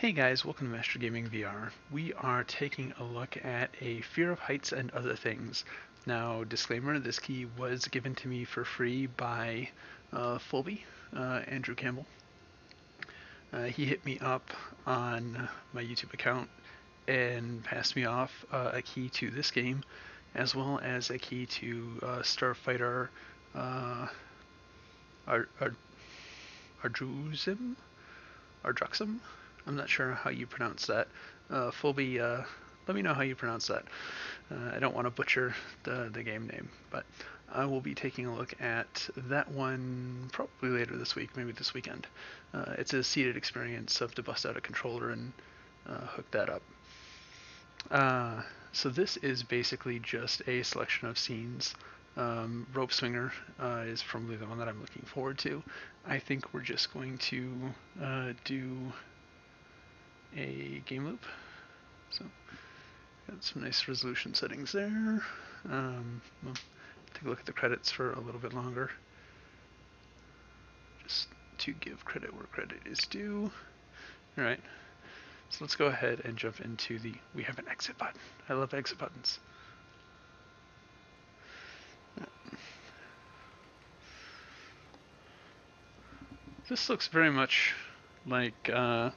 Hey guys, welcome to Master Gaming VR. We are taking a look at a Fear of Heights and Other Things. Now, disclaimer, this key was given to me for free by uh, Fulby, uh, Andrew Campbell. Uh, he hit me up on my YouTube account and passed me off uh, a key to this game, as well as a key to uh, Starfighter uh, Ar- Ar- Ardruzim? I'm not sure how you pronounce that. Uh, Fulby, uh, let me know how you pronounce that. Uh, I don't want to butcher the, the game name, but I will be taking a look at that one probably later this week, maybe this weekend. Uh, it's a seated experience of to bust out a controller and uh, hook that up. Uh, so this is basically just a selection of scenes. Um, Rope Swinger uh, is probably the one that I'm looking forward to. I think we're just going to do a game loop. So got some nice resolution settings there. Um, we'll take a look at the credits for a little bit longer. Just to give credit where credit is due. All right. So let's go ahead and jump into the, we have an exit button. I love exit buttons. This looks very much like uh,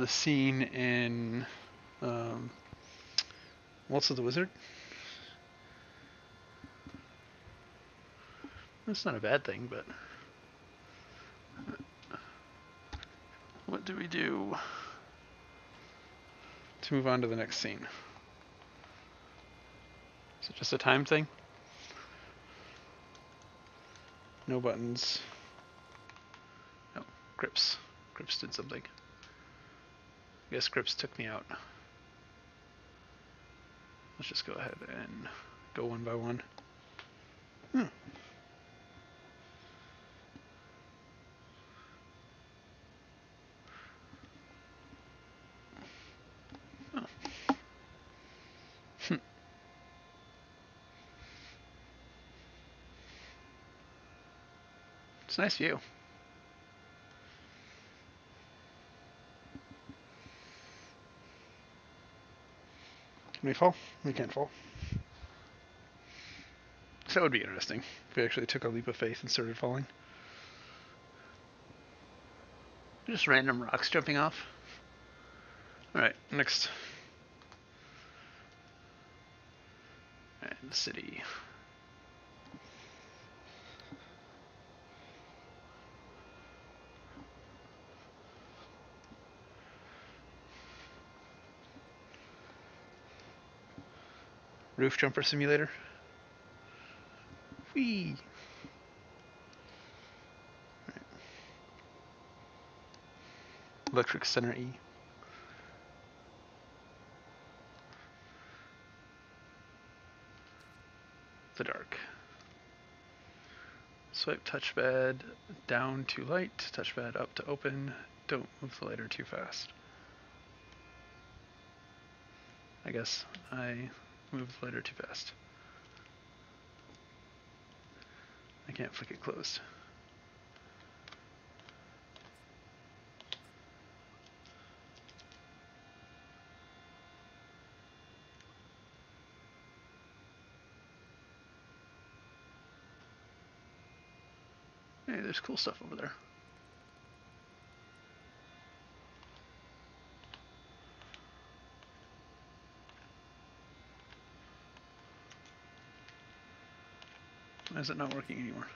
the scene in um, Waltz of the Wizard. That's not a bad thing, but what do we do to move on to the next scene? Is it just a time thing? No buttons. No, Grips. Grips did something. I guess Grips took me out. Let's just go ahead and go one by one. Hmm. Hmm. It's a nice view. Can we fall? We can't fall. So that would be interesting if we actually took a leap of faith and started falling. Just random rocks jumping off. Alright, next. And the city. Roof jumper simulator. Whee! Electric center E. The dark. Swipe touchpad down to light, touchpad up to open. Don't move the lighter too fast. I guess I moved the lighter too fast. I can't flick it closed. Hey, there's cool stuff over there. Why is it not working anymore?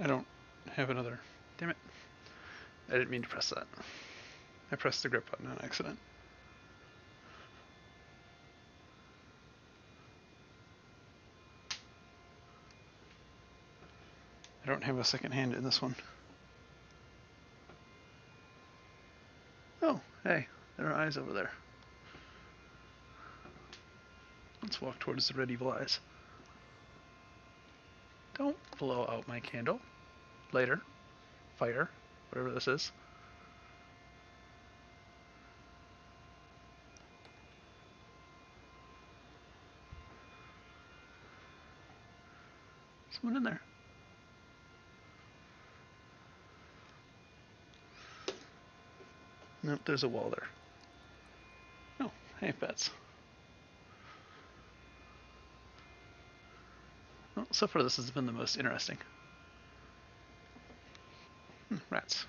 I don't have another. Damn it. I didn't mean to press that. I pressed the grip button on accident. I don't have a second hand in this one. Oh, hey, there are eyes over there. Let's walk towards the red evil eyes. Don't blow out my candle. Later. Fire. Whatever this is. Someone in there. Nope, there's a wall there. Hey, pets. Well, so far this has been the most interesting. Hmm, rats.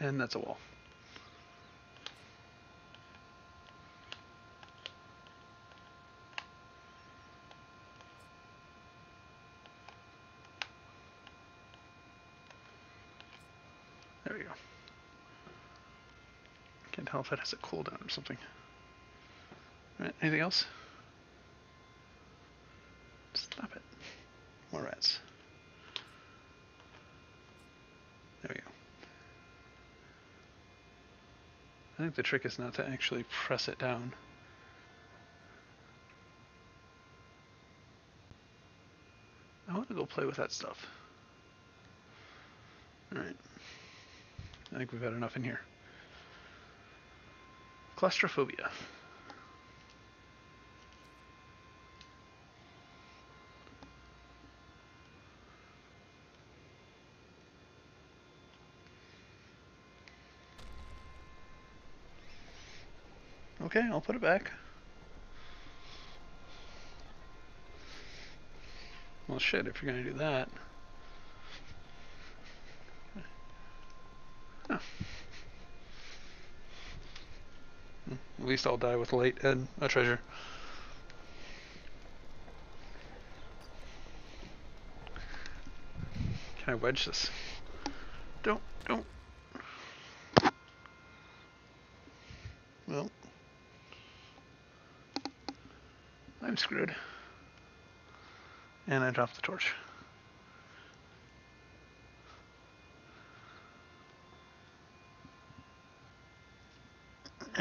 And that's a wall. There we go. It has a cooldown or something. Alright, anything else? Stop it. More rats. There we go. I think the trick is not to actually press it down. I want to go play with that stuff. Alright. I think we've had enough in here. Claustrophobia. Okay, I'll put it back. Well, shit, if you're going to do that. At least I'll die with light and a treasure. Can I wedge this? Don't, don't. Well. I'm screwed. And I dropped the torch.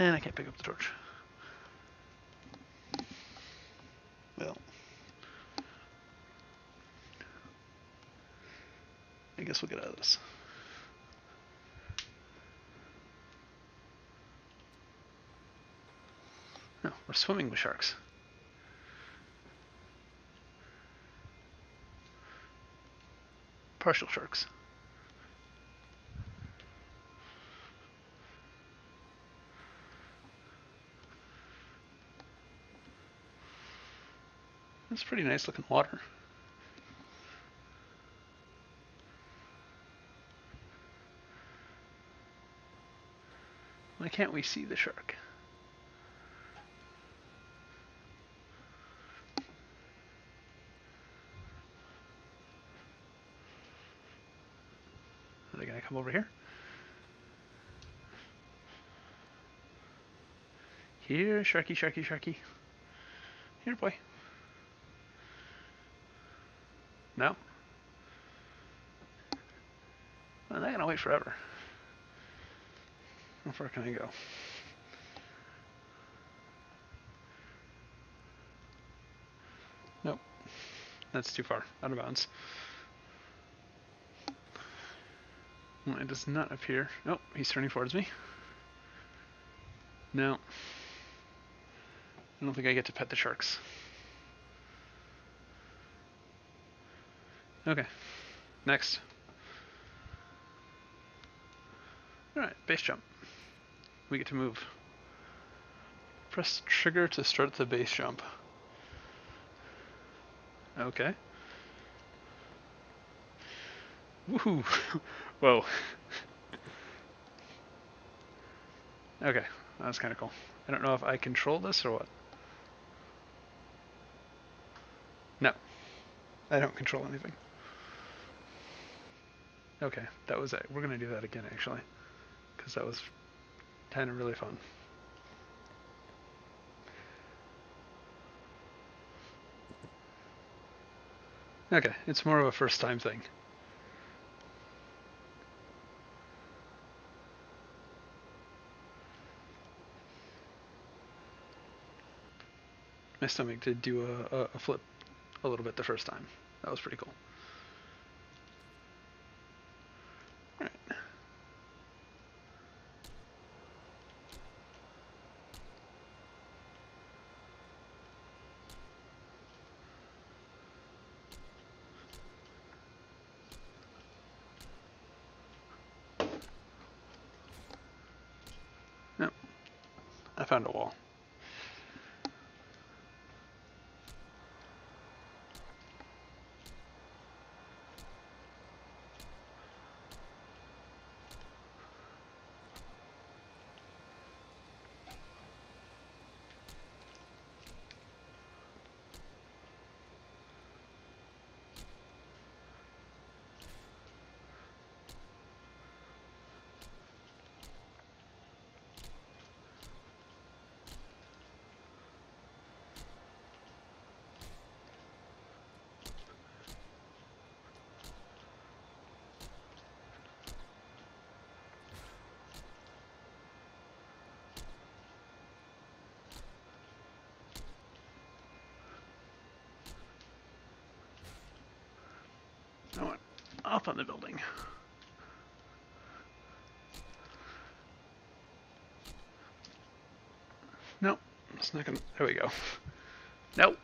And I can't pick up the torch. Well. I guess we'll get out of this. No, we're swimming with sharks. Partial sharks. It's pretty nice looking water. Why can't we see the shark? Are they gonna come over here? Here, sharky, sharky, sharky. Here, boy. No? Well, they're gonna wait forever. How far can I go? Nope. That's too far. Out of bounds. It does not appear. Oh, he's turning towards me. No. I don't think I get to pet the sharks. Okay. Next. Alright, base jump. We get to move. Press trigger to start the base jump. Okay. Woohoo! Whoa. okay, that's kind of cool. I don't know if I control this or what. No, I don't control anything. Okay, that was it. We're going to do that again, actually. Because that was kind of really fun. Okay, it's more of a first time thing. My stomach did do a, a, a flip a little bit the first time. That was pretty cool. found a wall. I went on the building. Nope, it's not gonna. There we go. Nope.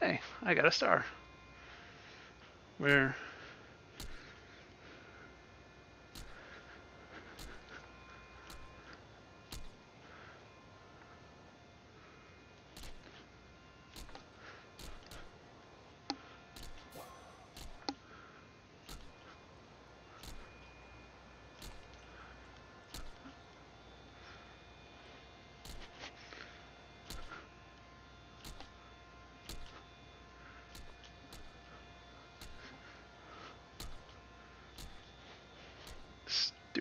Hey, I got a star. Where?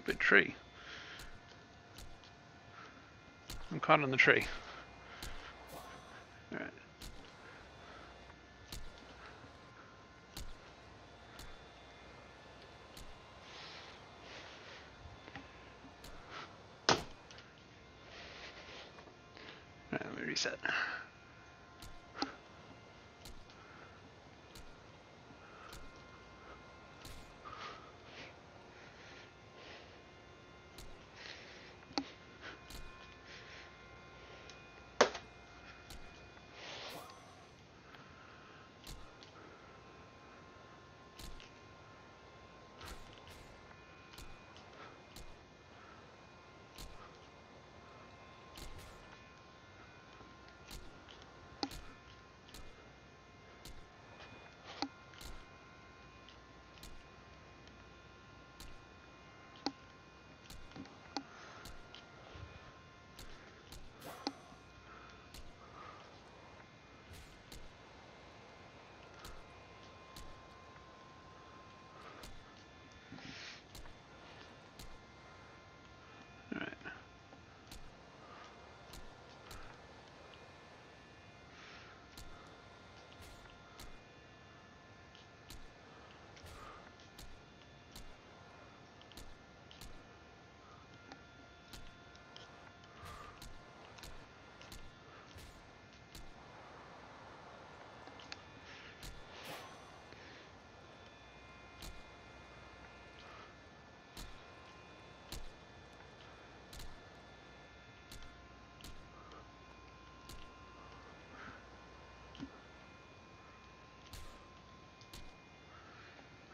Stupid tree. I'm caught on the tree. Alright. Alright, let me reset.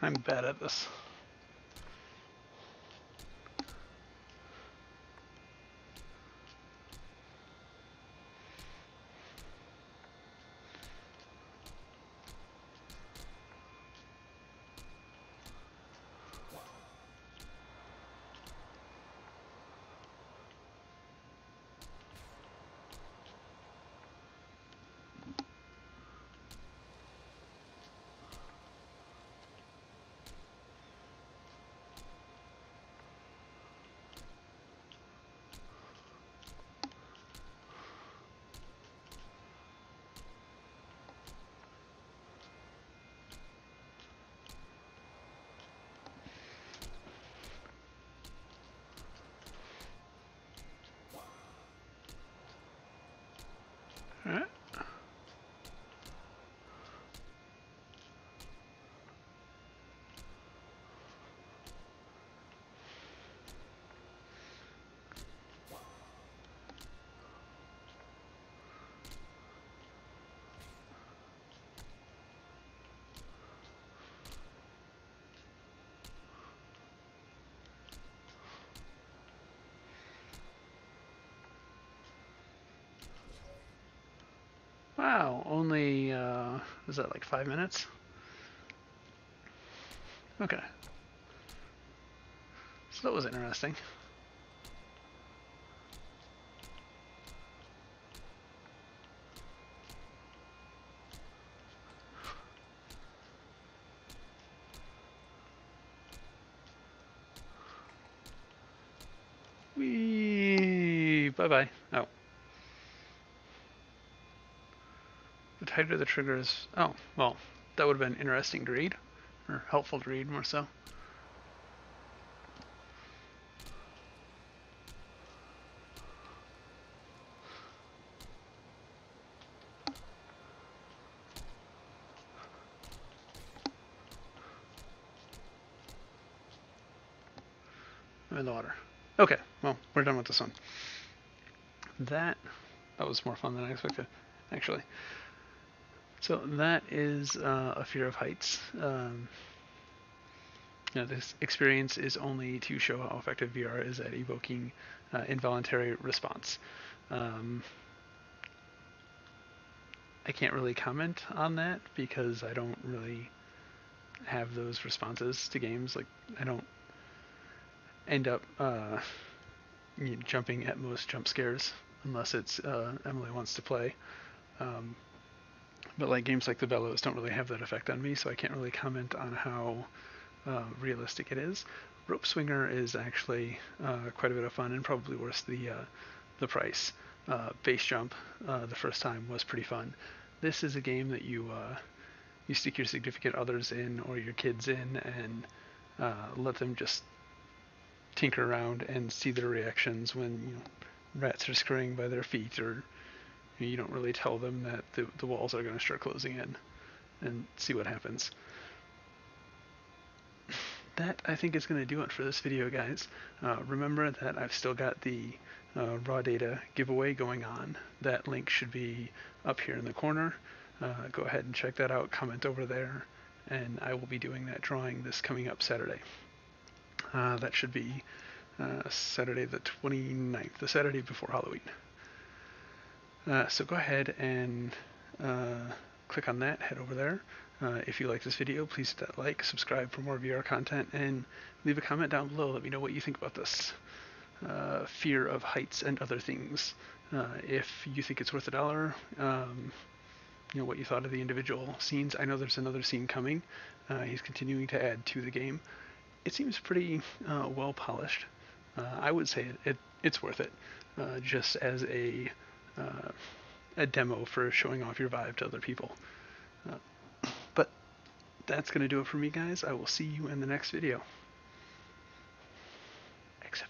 I'm bad at this. Alright. Wow, only, uh, is that like five minutes? Okay. So that was interesting. Wee, bye-bye. Oh. The tighter the trigger is... Oh, well, that would have been interesting to read. Or helpful to read, more so. I'm in the water. Okay, well, we're done with this one. That that was more fun than I expected, actually. So that is uh, a fear of heights. Um, you know, this experience is only to show how effective VR is at evoking uh, involuntary response. Um, I can't really comment on that because I don't really have those responses to games. Like I don't end up uh, you know, jumping at most jump scares unless it's uh, Emily wants to play. Um, but like games like the Bellows don't really have that effect on me, so I can't really comment on how uh, realistic it is. Rope Swinger is actually uh, quite a bit of fun and probably worth the uh, the price. Uh, base jump uh, the first time was pretty fun. This is a game that you you stick your significant others in or your kids in and let them just tinker around and see their reactions when you know, rats are scurrying by their feet or you, don't really tell them that the, the walls are going to start closing in and see what happens. That I think is going to do it for this video guys. Uh, remember that I've still got the uh, raw data giveaway going on. That link should be up here in the corner. Uh, go ahead and check that out, comment over there, and I will be doing that drawing this coming up Saturday. Uh, that should be uh, Saturday the 29th, the Saturday before Halloween. Uh, so go ahead and uh, click on that, head over there. Uh, if you like this video, please hit that like, subscribe for more VR content, and leave a comment down below. Let me know what you think about this. Uh, fear of heights and other things. if you think it's worth a dollar, um, you know what you thought of the individual scenes. I know there's another scene coming. he's continuing to add to the game it seems pretty uh, well polished. Uh, I would say it, it, it's worth it, uh, just as a uh, a demo for showing off your Vive to other people. Uh, but that's going to do it for me, guys. I will see you in the next video. Exit